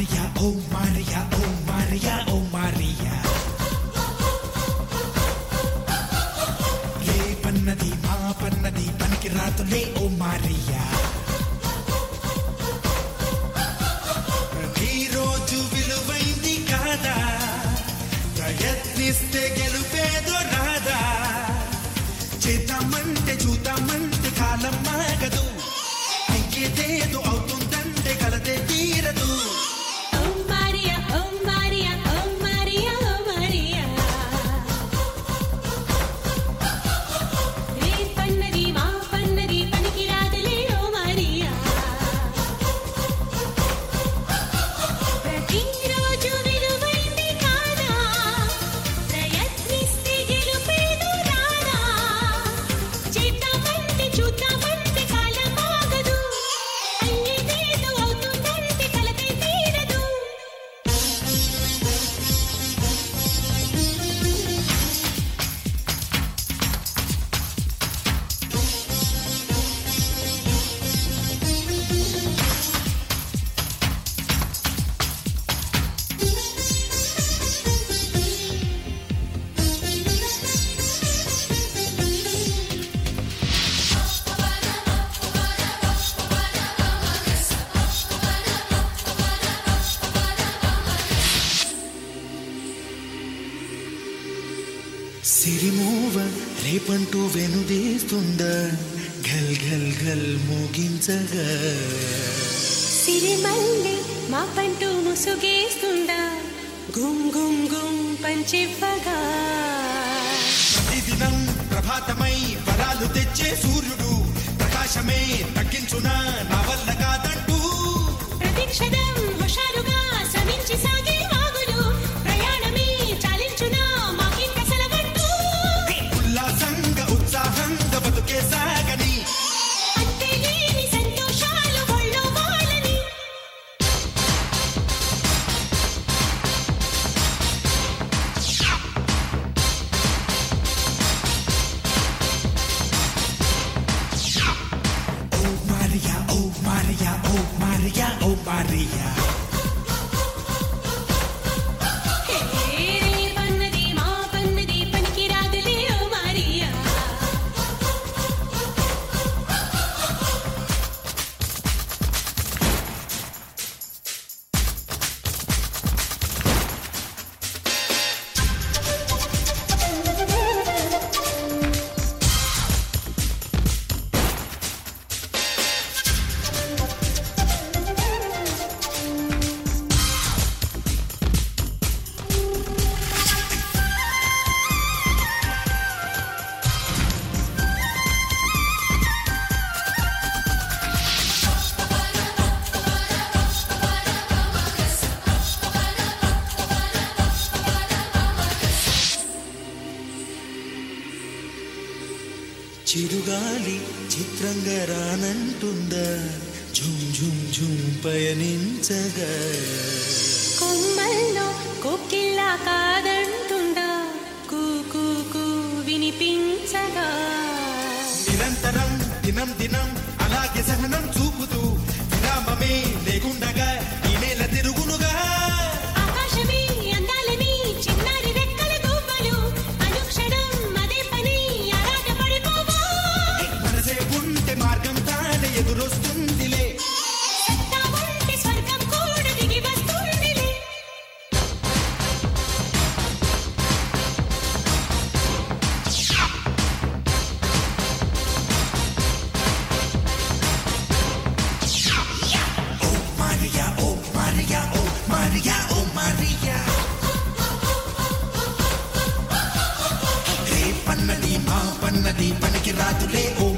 ఓ Maria ఓ Maria ఓ Maria ఓ మారియా ఏ పన్నది మా పన్నది పనికి రాతులే ఓ మారియా ప్రతిరోజు విలువైంది కాదా? ప్రయత్నిస్తే గెలుపేదో సిరిమూవ రేపంటూ వెనుదీస్తుందా? ఘల్ ఘల్ ఘల్ మోగించగా. సిరిమల్లి మా పంటూ ముసుగేస్తుందా? గుమ్ గుమ్ గుమ్ పంచివ్వగా. ప్రతిదినం ప్రభాతమై వరాలు తెచ్చే సూర్యుడు. ప్రకాశమే తగ్గించునా నా వల్ల కాదంటూ. ప్రతిక్షణం హుషారుగా మారియా చిరుగాలి చిత్రంగా రానంటుందా. ఝుమ్ ఝుమ్ ఝుమ్ పయనించగా. కొమ్మల్లో కోకిల్ల కాదంటుందా. కూ కూ కూ వినిపించగా. నిరంతరం దినం దినం అలాగే సహనం చూపుతూ. విరామమే లేకుండగా ali, pane que rato leu.